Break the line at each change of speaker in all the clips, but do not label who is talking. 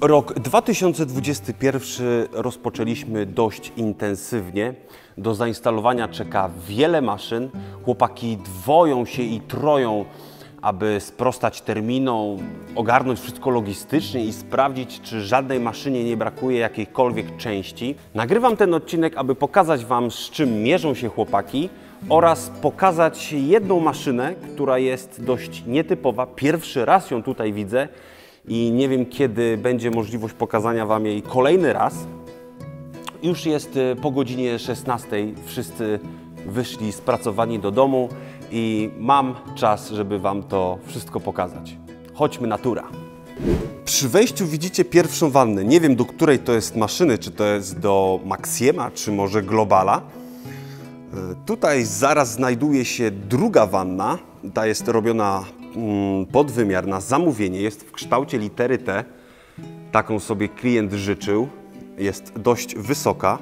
Rok 2021 rozpoczęliśmy dość intensywnie. Do zainstalowania czeka wiele maszyn. Chłopaki dwoją się i troją, aby sprostać terminom, ogarnąć wszystko logistycznie i sprawdzić, czy żadnej maszynie nie brakuje jakiejkolwiek części. Nagrywam ten odcinek, aby pokazać Wam, z czym mierzą się chłopaki oraz pokazać jedną maszynę, która jest dość nietypowa. Pierwszy raz ją tutaj widzę i nie wiem, kiedy będzie możliwość pokazania Wam jej kolejny raz. Już jest y, po godzinie 16. Wszyscy wyszli spracowani do domu i mam czas, żeby Wam to wszystko pokazać. Chodźmy natura. Przy wejściu widzicie pierwszą wannę. Nie wiem, do której to jest maszyny, czy to jest do Maxiema, czy może Globala. Y, Tutaj zaraz znajduje się druga wanna. Ta jest robiona mm, pod wymiar na zamówienie. Jest w kształcie litery T. Taką sobie klient życzył. Jest dość wysoka.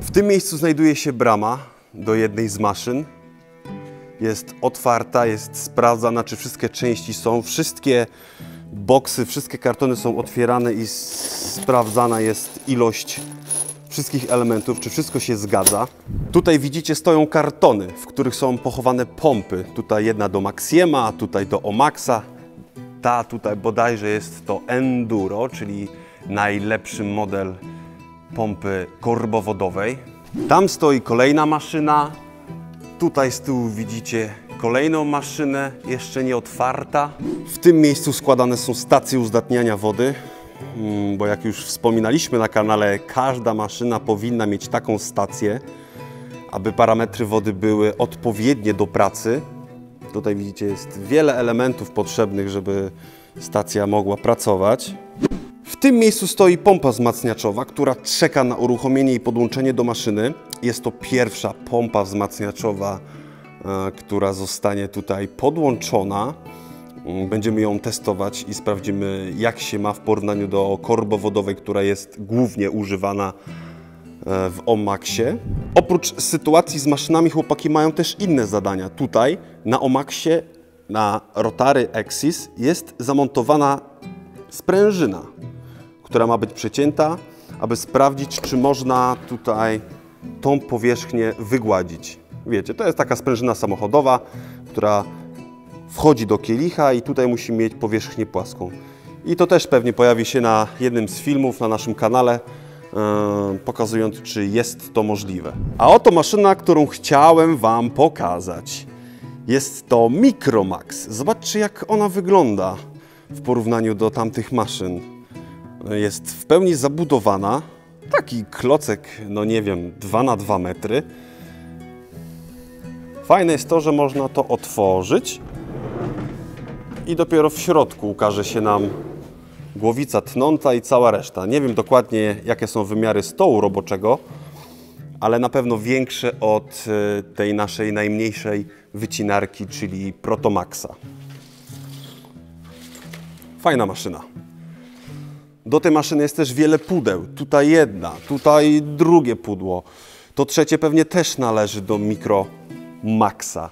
W tym miejscu znajduje się brama do jednej z maszyn. Jest otwarta, jest sprawdzana, czy wszystkie części są. Wszystkie boksy, wszystkie kartony są otwierane i sprawdzana jest ilość wszystkich elementów, czy wszystko się zgadza. Tutaj widzicie stoją kartony, w których są pochowane pompy. Tutaj jedna do Maxiema, tutaj do Omaxa. Ta tutaj bodajże jest to Enduro, czyli najlepszy model pompy korbowodowej. Tam stoi kolejna maszyna. Tutaj z tyłu widzicie kolejną maszynę, jeszcze nie otwarta. W tym miejscu składane są stacje uzdatniania wody, bo jak już wspominaliśmy na kanale, każda maszyna powinna mieć taką stację, aby parametry wody były odpowiednie do pracy. Tutaj widzicie, jest wiele elementów potrzebnych, żeby stacja mogła pracować. W tym miejscu stoi pompa wzmacniaczowa, która czeka na uruchomienie i podłączenie do maszyny. Jest to pierwsza pompa wzmacniaczowa, e, która zostanie tutaj podłączona. Mm, Będziemy ją testować i sprawdzimy, jak się ma w porównaniu do korbowodowej, która jest głównie używana e, w Omaxie. Oprócz sytuacji z maszynami, chłopaki mają też inne zadania. Tutaj na Omaxie, na Rotary Axis jest zamontowana sprężyna, która ma być przecięta, aby sprawdzić, czy można tutaj tą powierzchnię wygładzić. Wiecie, to jest taka sprężyna samochodowa, która wchodzi do kielicha i tutaj musi mieć powierzchnię płaską. I to też pewnie pojawi się na jednym z filmów na naszym kanale, e, pokazując, czy jest to możliwe. A oto maszyna, którą chciałem Wam pokazać. Jest to Micromax. Zobaczcie, jak ona wygląda w porównaniu do tamtych maszyn. Jest w pełni zabudowana. Taki klocek, no nie wiem, 2 na 2 metry. Fajne jest to, że można to otworzyć i dopiero w środku ukaże się nam głowica tnąca i cała reszta. Nie wiem dokładnie, jakie są wymiary stołu roboczego, ale na pewno większe od e, tej naszej najmniejszej wycinarki, czyli Protomaxa. Fajna maszyna. Do tej maszyny jest też wiele pudeł. Tutaj jedna, tutaj drugie pudło. To trzecie pewnie też należy do Micro Maxa.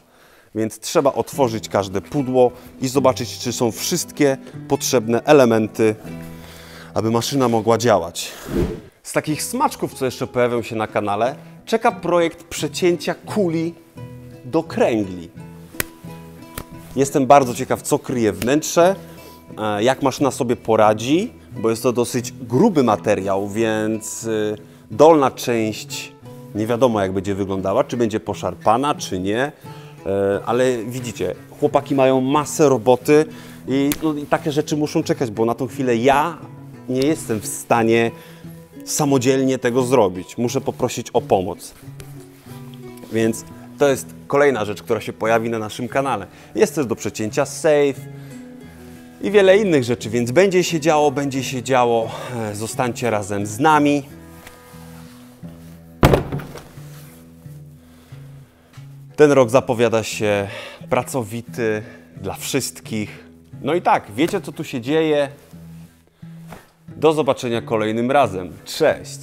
Więc trzeba otworzyć każde pudło i zobaczyć, czy są wszystkie potrzebne elementy, aby maszyna mogła działać. Z takich smaczków, co jeszcze pojawią się na kanale, czeka projekt przecięcia kuli do kręgli. Jestem bardzo ciekaw, co kryje wnętrze, e, jak maszyna sobie poradzi, bo jest to dosyć gruby materiał, więc y, dolna część nie wiadomo, jak będzie wyglądała, czy będzie poszarpana, czy nie. E, Ale widzicie, chłopaki mają masę roboty i, no, i takie rzeczy muszą czekać, bo na tą chwilę ja nie jestem w stanie samodzielnie tego zrobić. Muszę poprosić o pomoc. Więc to jest kolejna rzecz, która się pojawi na naszym kanale. Jest też do przecięcia safe i wiele innych rzeczy, więc będzie się działo, będzie się działo. E, Zostańcie razem z nami. Ten rok zapowiada się pracowity dla wszystkich. No i tak, wiecie co tu się dzieje. Do zobaczenia kolejnym razem. Cześć!